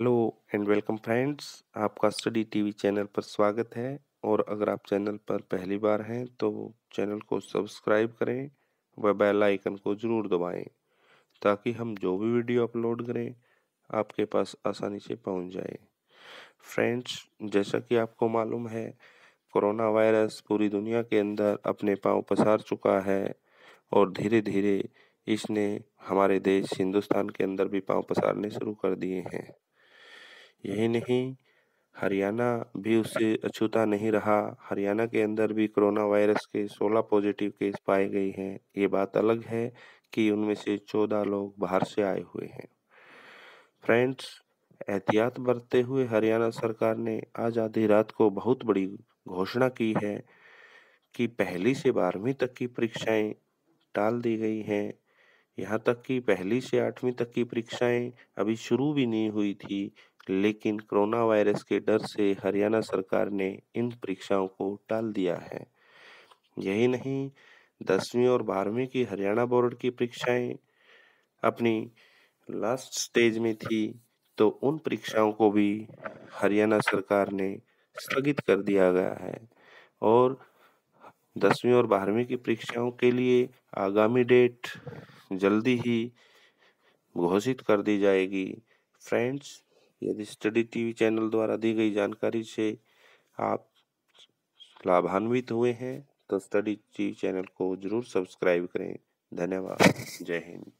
Hello and welcome friends, आपका study TV channel पर स्वागत है। और अगर आप चैनल पर पहली बार हैं तो चैनल को सब्सक्राइब करें, व बेल आइकन को ज़रूर दबाएँ, ताकि हम जो भी वीडियो अपलोड करें, आपके पास आसानी से पहुँच जाए। फ्रेंड्स, जैसा कि आपको मालूम है, कोरोना वायरस पूरी दुनिया के अंदर अपने पाँव पसार चुका है, और धीरे धीरे इसने हमारे देश हिंदुस्तान के अंदर भी पाँव पसारने शुरू कर दिए हैं। यही नहीं, हरियाणा भी उससे अछूता नहीं रहा। हरियाणा के अंदर भी कोरोना वायरस के 16 पॉजिटिव केस पाए गए हैं। ये बात अलग है कि उनमें से 14 लोग बाहर से आए हुए हैं। फ्रेंड्स, एहतियात बरतते हुए हरियाणा सरकार ने आज आधी रात को बहुत बड़ी घोषणा की है कि पहली से बारहवीं तक की परीक्षाएँ टाल दी गई हैं। यहाँ तक कि पहली से आठवीं तक की परीक्षाएँ अभी शुरू भी नहीं हुई थी। लेकिन कोरोना वायरस के डर से हरियाणा सरकार ने इन परीक्षाओं को टाल दिया है। यही नहीं, दसवीं और बारहवीं की हरियाणा बोर्ड की परीक्षाएँ अपनी लास्ट स्टेज में थी तो उन परीक्षाओं को भी हरियाणा सरकार ने स्थगित कर दिया गया है। और दसवीं और बारहवीं की परीक्षाओं के लिए आगामी डेट जल्दी ही घोषित कर दी जाएगी। फ्रेंड्स यदि स्टडी टीवी चैनल द्वारा दी गई जानकारी से आप लाभान्वित हुए हैं तो स्टडी टीवी चैनल को ज़रूर सब्सक्राइब करें। धन्यवाद। जय हिंद।